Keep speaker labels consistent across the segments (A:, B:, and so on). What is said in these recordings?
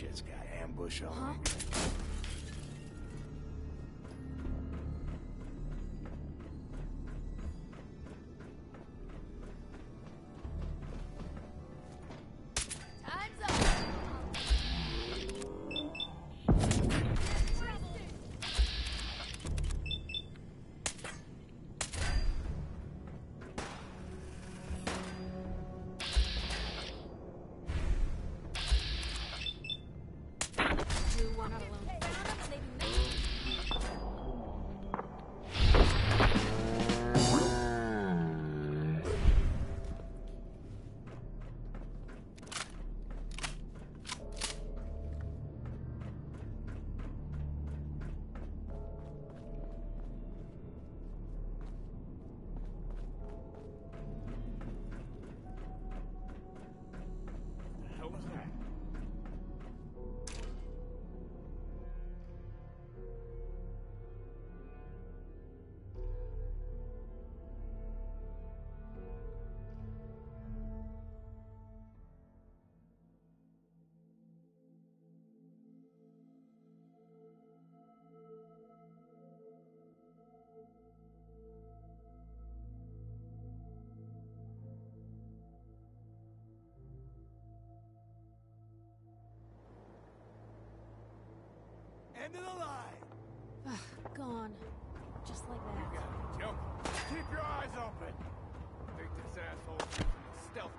A: shit's got ambush on
B: Huh?
A: End of the line!
B: Gone. Just like
C: You
B: that.
C: gotta be joking. Keep your eyes open. Think this asshole's using a stealth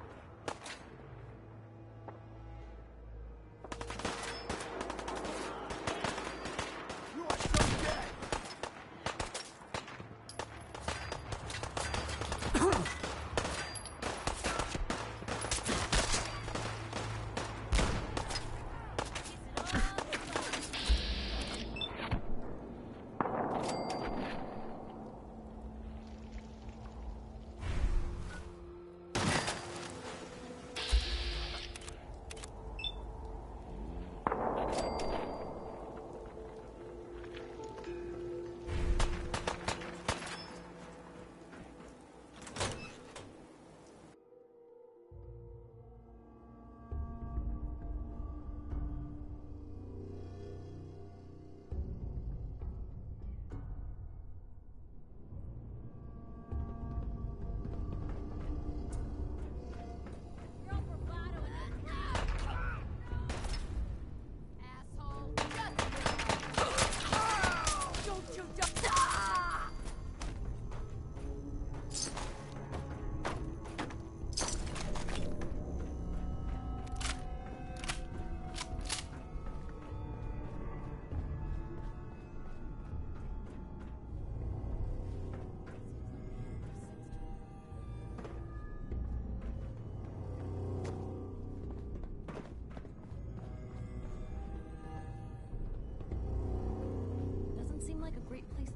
B: like a great place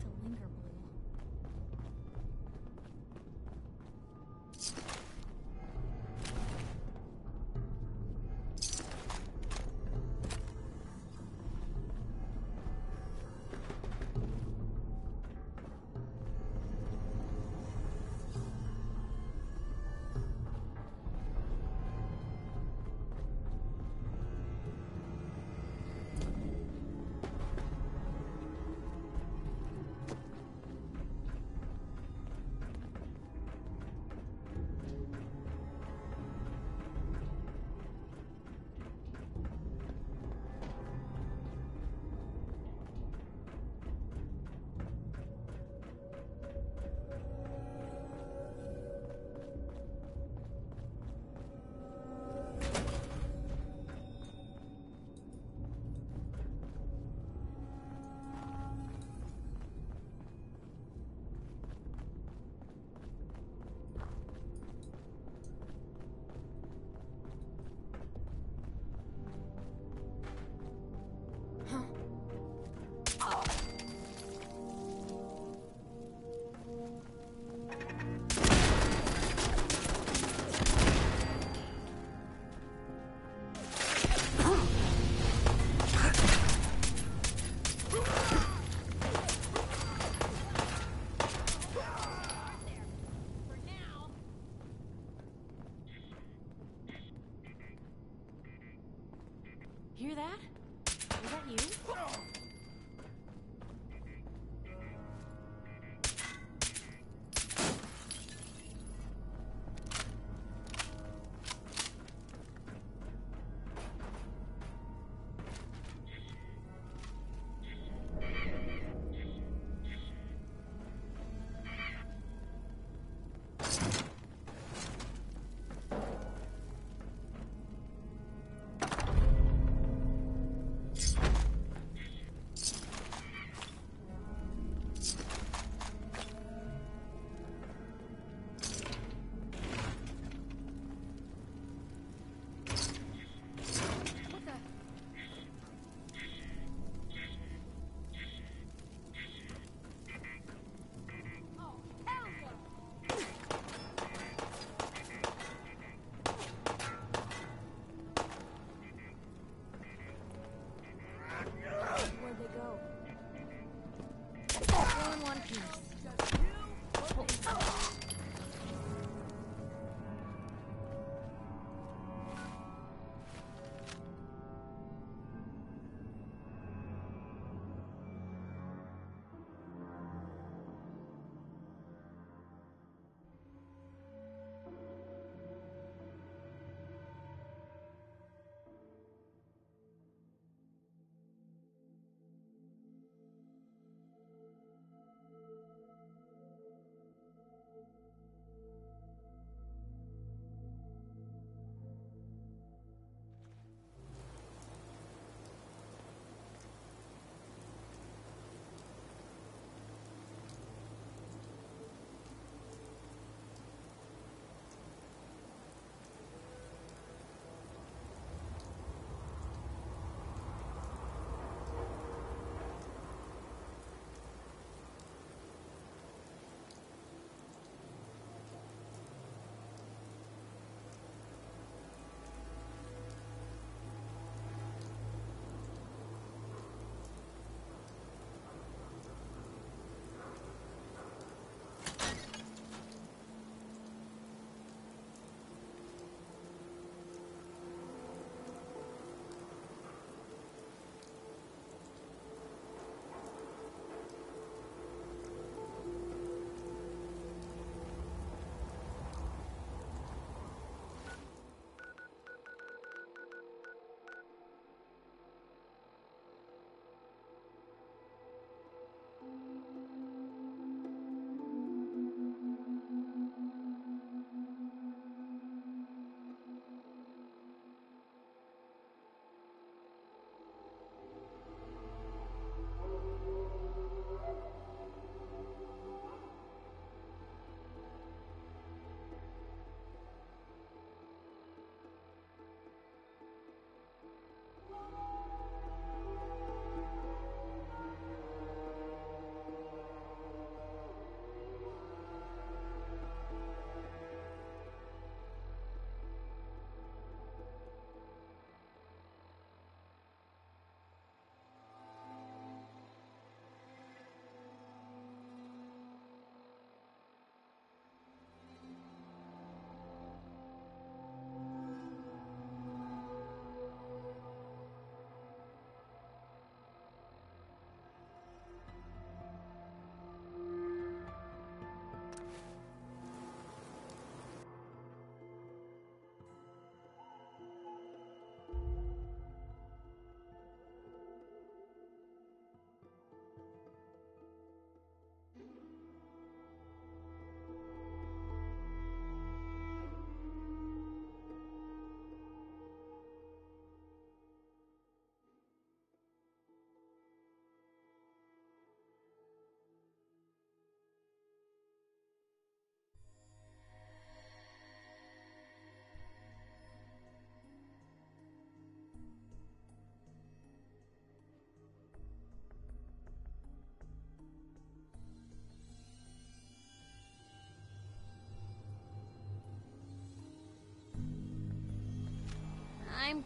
B: hear that? Was that you?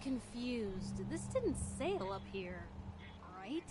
B: Confused. This didn't sail up here, right?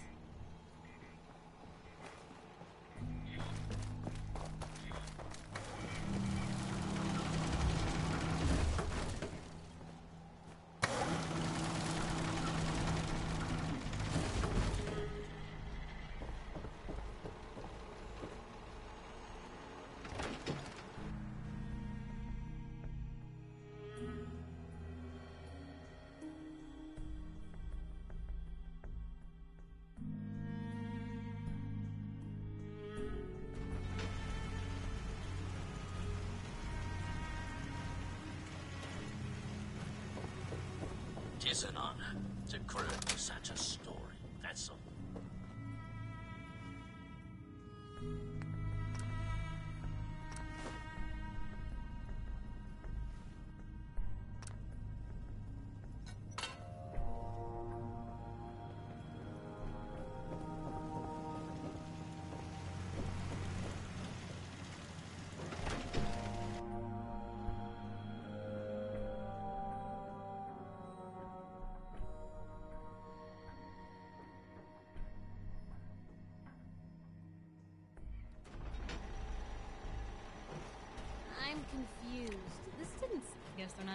D: It's an honor to create such a story.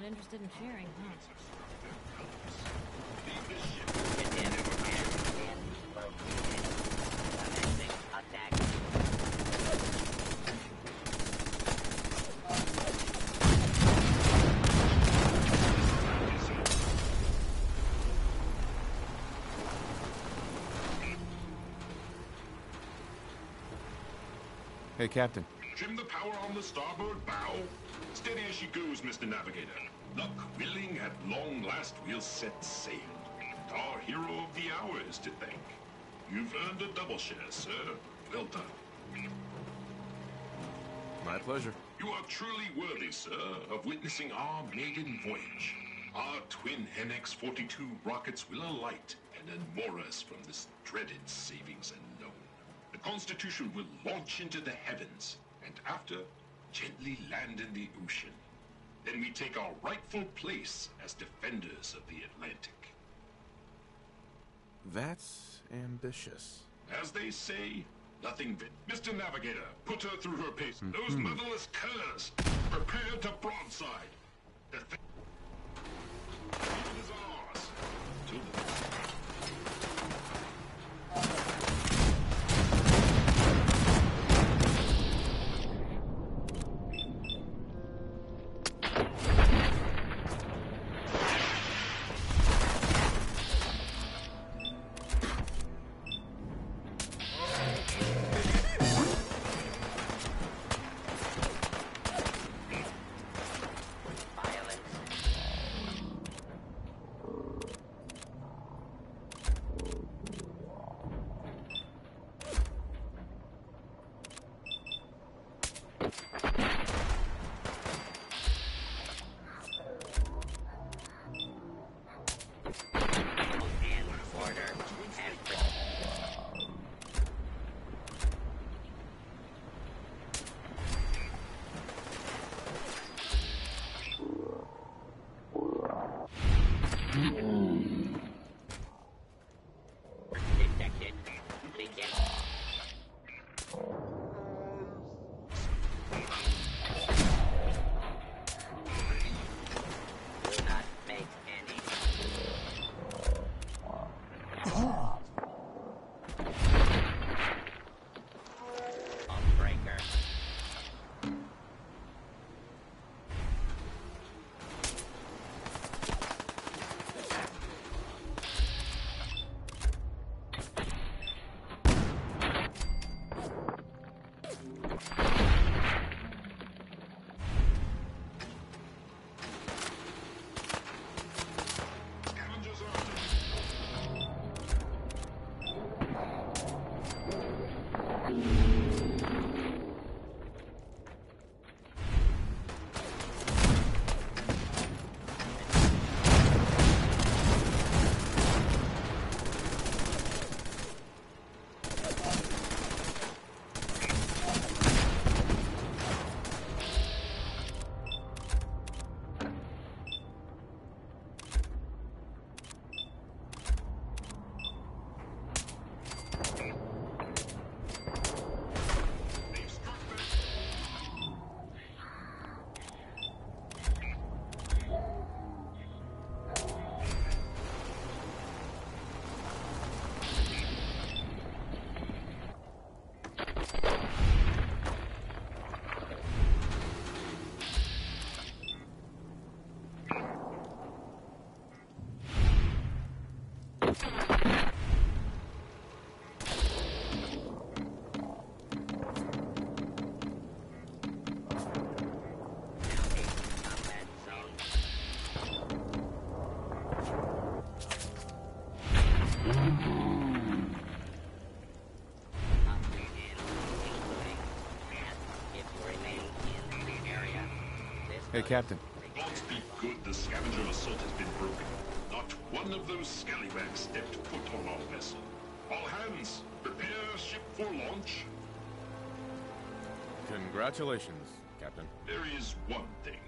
B: Not interested in sharing, huh?
E: Hey, Captain.
F: Trim the power on the starboard bow. Steady as she goes, Mr. Navigator. Luck willing, at long last we'll set sail. and Our hero of the hour is to thank. You've earned a double share, sir. Well done.
E: My pleasure.
F: You are truly worthy, sir, of witnessing our maiden voyage. Our twin NX-42 rockets will alight and unmoor us from this dreaded savings and loan. The Constitution will launch into the heavens, and after, gently land in the ocean. Then we take our rightful place as defenders of the Atlantic.
E: That's ambitious.
F: As they say, nothing but... Mr. Navigator, put her through her pace. Mm-hmm. Those motherless curs, prepare to broadside. The is ours.
E: Hey, Captain.
F: Gods be good the scavenger assault has been broken. Not one of those scallywags stepped foot on our vessel. All hands, prepare ship for launch.
E: Congratulations, Captain.
F: There is one thing.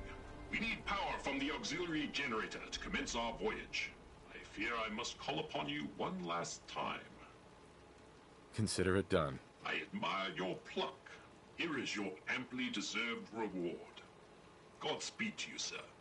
F: We need power from the auxiliary generator to commence our voyage. I fear I must call upon you one last time.
E: Consider it done.
F: I admire your pluck. Here is your amply deserved reward. Godspeed to you, sir.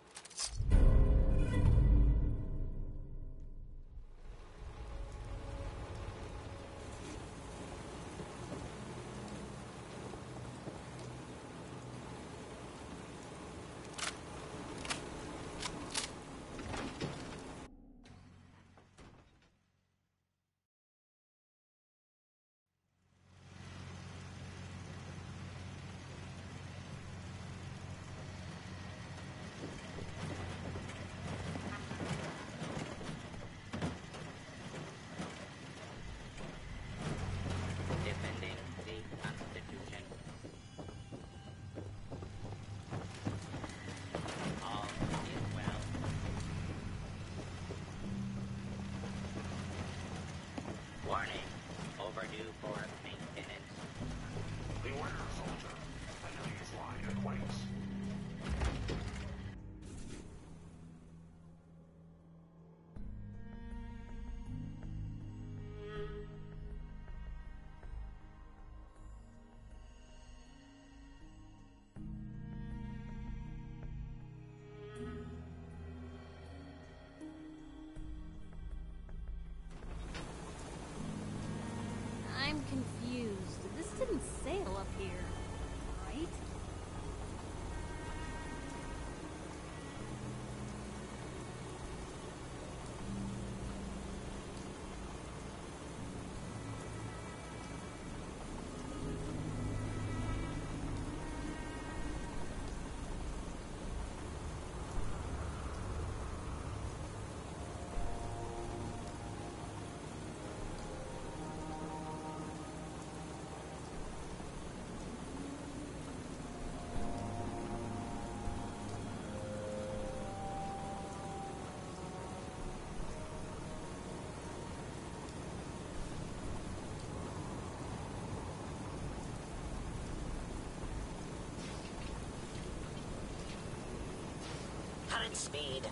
G: Current speed,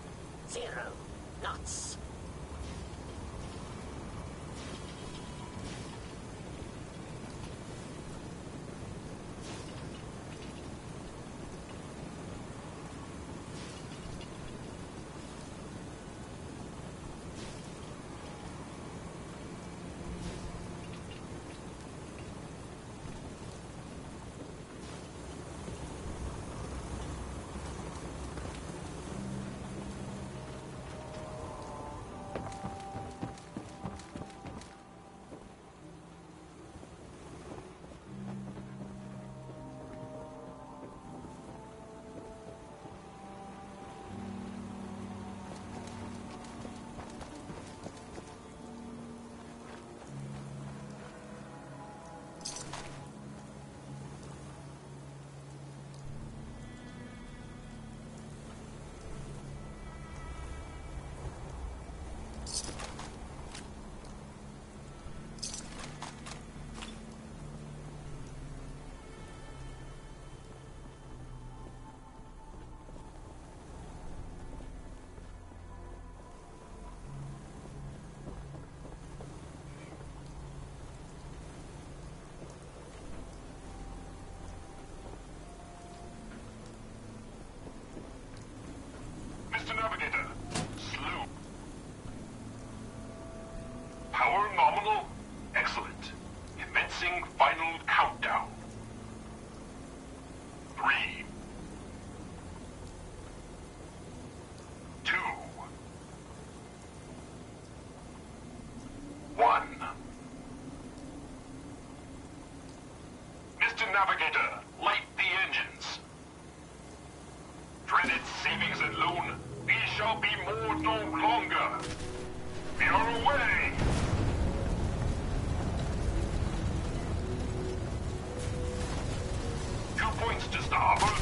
G: zero knots.
F: Navigator, light the engines. Dreaded savings and loan, we shall be moored no longer. We are away. Two points to starboard.